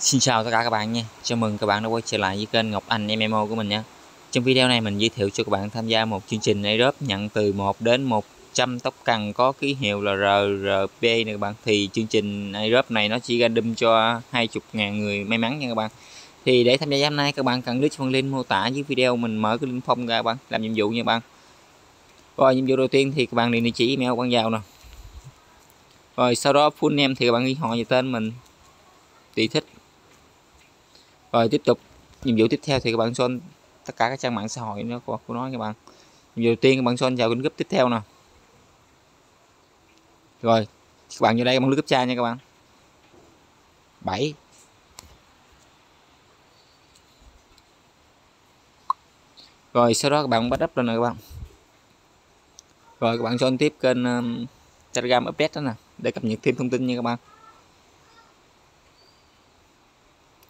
Xin chào tất cả các bạn nha. Chào mừng các bạn đã quay trở lại với kênh Ngọc Anh MMO của mình nha Trong video này mình giới thiệu cho các bạn tham gia một chương trình airdrop nhận từ 1 đến 100 tóc cần có ký hiệu là RRP này các bạn. Thì chương trình airdrop này nó chỉ random cho 20.000 người may mắn nha các bạn. Thì để tham gia hôm nay, các bạn cần click phần link mô tả dưới video, mình mở cái link phong ra các bạn, làm nhiệm vụ nha các bạn. Rồi, nhiệm vụ đầu tiên thì các bạn điền địa chỉ email bạn vào nè. Rồi, sau đó full name thì các bạn ghi họ và tên mình. Tùy thích rồi tiếp tục. Nhiệm vụ tiếp theo thì các bạn son tất cả các trang mạng xã hội nó của, của nó các bạn. Nhiệm vụ đầu tiên các bạn son vào kênh group tiếp theo nè. Rồi các bạn vô đây các bạn lướt cấp cha nha các bạn. 7 rồi sau đó các bạn bắt up lên nè các bạn. Rồi các bạn son tiếp kênh um, telegram update đó nè để cập nhật thêm thông tin nha các bạn.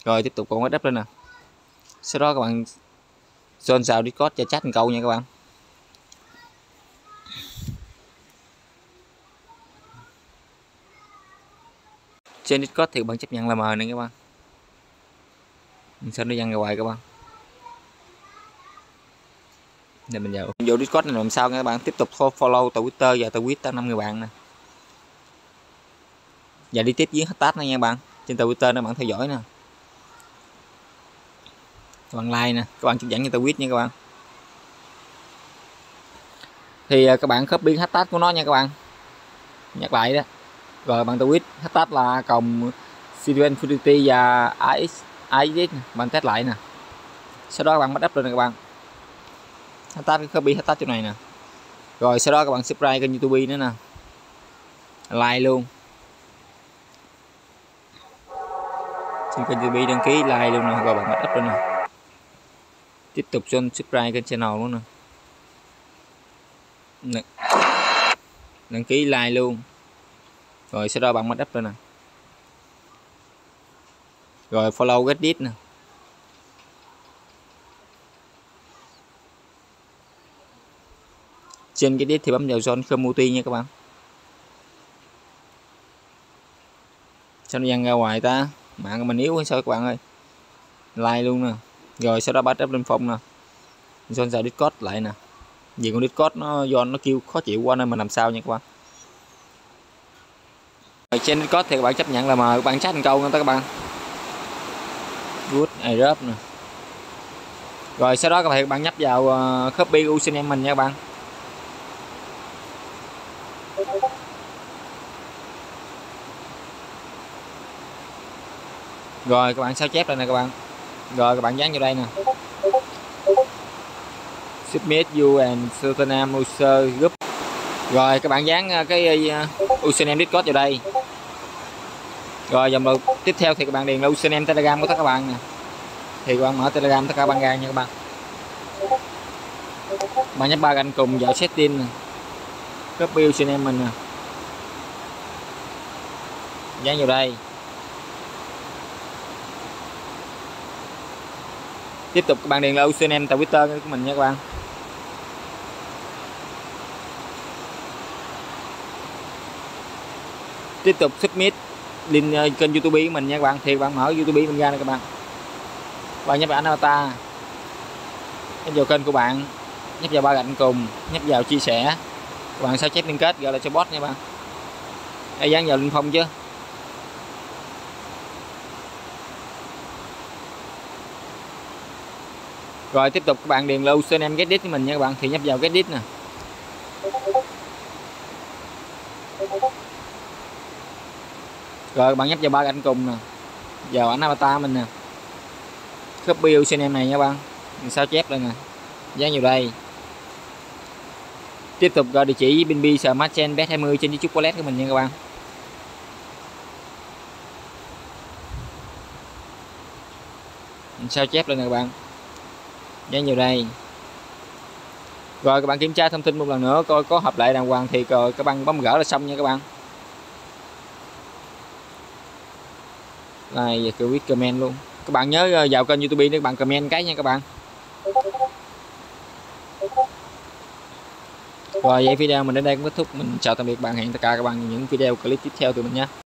Rồi, tiếp tục con đắp lên nè sau đó các bạn join xào discord cho chat một câu nha các bạn. Trên discord thì bạn chấp nhận là mời nè các bạn. Mình sẽ nó dăng ra ngoài các bạn. Để mình vào. Vô discord này làm sao nha các bạn? Tiếp tục follow twitter và twitter năm người bạn nè. Và đi tiếp với hashtag này nha bạn. Trên twitter các bạn theo dõi nè các bạn like nè, các bạn chỉ dẫn cho tweet nha các bạn. Thì à, các bạn copy hashtag của nó nha các bạn. Nhắc lại đó. Rồi bạn tweet hashtag là còng Citizen Infinity và AX AX bạn test lại nè. Sau đó các bạn bắt up lên nè các bạn. Hashtag copy hashtag chỗ này nè. Rồi sau đó các bạn subscribe kênh youtube nữa nè. Like luôn. Xin kênh youtube đăng ký, like luôn nè, rồi bạn bắt up lên nè tiếp tục cho subscribe kênh channel luôn nè. Đăng ký like luôn. Rồi sau đó bạn bắt up lên nè. Rồi follow Reddit nè. Trên cái đít thì bấm vào zone multi nha các bạn. Sao nó văng ra ngoài ta? Mạng mình yếu hay sao các bạn ơi? Like luôn nè rồi sau đó bắt ép lên phong nè. Zone ra discord lại nè. Vì con discord nó do nó kêu khó chịu quá nên mình làm sao nha các bạn. Rồi trên discord thì các bạn chấp nhận là mời các bạn chat thành câu nha các bạn. Good airdrop nè. Rồi sau đó các bạn nhấp vào uh, copy username mình nha các bạn. Rồi các bạn sao chép lại nè các bạn rồi, các bạn dán vào đây nè. Submit you and certain user group. Rồi, các bạn dán ờ, cái ờ, username discord vào đây. Rồi dòng đầu tiếp theo thì các bạn điền là username telegram của tất cả các bạn nè. Thì các bạn mở telegram tất cả các bạn ra nha các bạn. Bạn nhấp ba gạch cùng vào setting nè. Copy username mình nè. Dán vào đây. Tiếp tục các bạn điền là username tại twitter của mình nha các bạn. Tiếp tục submit link ờ, kênh youtube của mình nha các bạn. Thì các bạn mở youtube mình ra nè các bạn. Bạn nhấp vào ảnh avatar. Nhấp vào kênh của bạn. Nhấp vào ba gạch cùng. Nhấp vào chia sẻ. Các bạn sao chép liên kết, gọi là cho bot nha bạn. Hãy dán vào link phong chứ. Rồi, tiếp tục, các bạn điền lưu get getdit của mình nha các bạn, thì nhấp vào getdit nè. Rồi bạn nhấp vào ba cạnh cùng nè, vào ảnh avatar mình nè. Copy username này nha bạn, mình sao chép lên nè dán vào đây. Tiếp tục gọi địa chỉ binbi smart chain bet 20 trên youtube wallet của mình nha các bạn. Mình sao chép lên nè các bạn dán vào đây. Rồi, các bạn kiểm tra thông tin một lần nữa, coi có hợp lệ đàng hoàng thì rồi các bạn bấm gỡ là xong nha các bạn. Này, giờ viết comment luôn. Các bạn nhớ ờ, vào kênh youtube để các bạn comment cái nha các bạn. Rồi, vậy video mình đến đây cũng kết thúc. Mình chào tạm biệt bạn, hẹn tất cả các bạn những video clip tiếp theo từ mình nhé.